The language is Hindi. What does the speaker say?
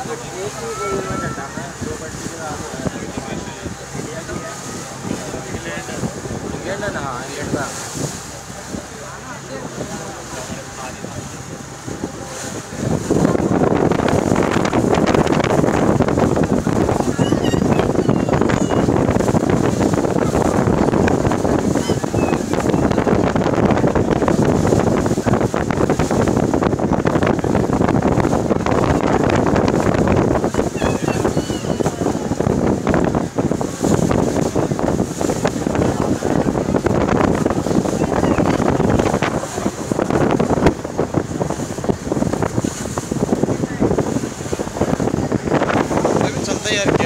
इंग्लैंड इंग्लैंड है। ना इंग्लैंड का they are